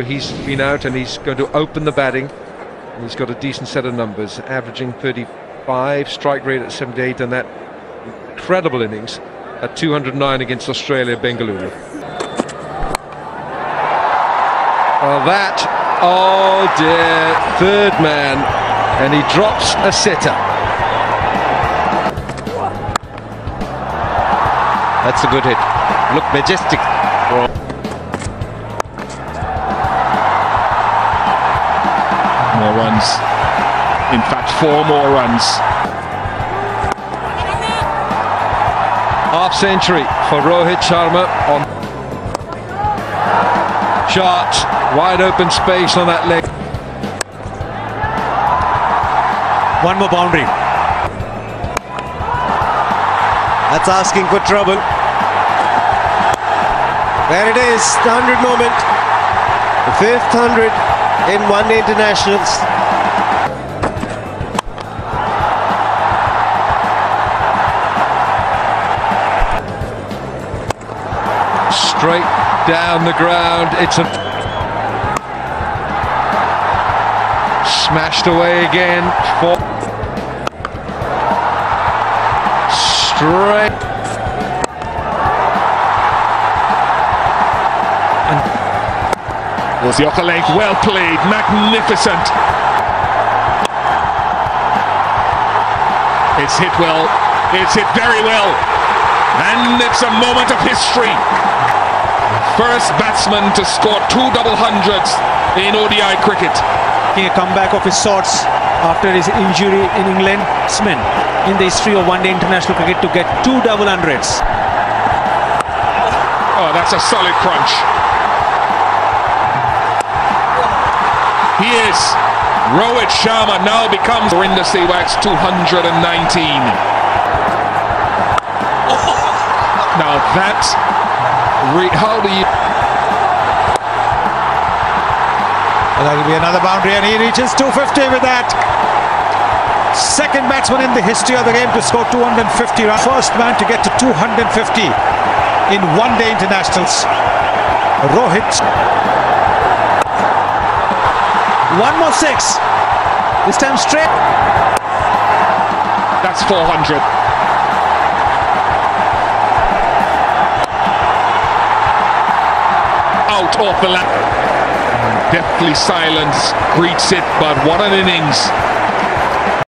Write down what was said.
He's been out and he's going to open the batting. And he's got a decent set of numbers, averaging 35, strike rate at 78, and that incredible innings at 209 against Australia, Bengaluru. Well, that, oh dear, third man, and he drops a sitter. That's a good hit. Look majestic. In fact, four more runs. Half century for Rohit Sharma on shot, wide open space on that leg. One more boundary. That's asking for trouble. There it is, the 100 moment. The fifth 100 in one day internationals. Straight down the ground. It's a smashed away again. For straight. Was the upper leg well played, magnificent. It's hit well, it's hit very well, and it's a moment of history. First batsman to score two double hundreds in ODI cricket. A comeback of his sorts after his injury in England. Batsman in the history of one-day international cricket to get two double hundreds. Oh, that's a solid crunch. He is. Rohit Sharma now becomes Virender Sehwag's 219. Now that, how do you... That'll be another boundary and he reaches 250 with that. Second batsman in the history of the game to score 250 runs. First man to get to 250 in one-day internationals. Rohit. One more six. This time straight. That's 400. Off the lap. Deathly silence greets it, but what an innings.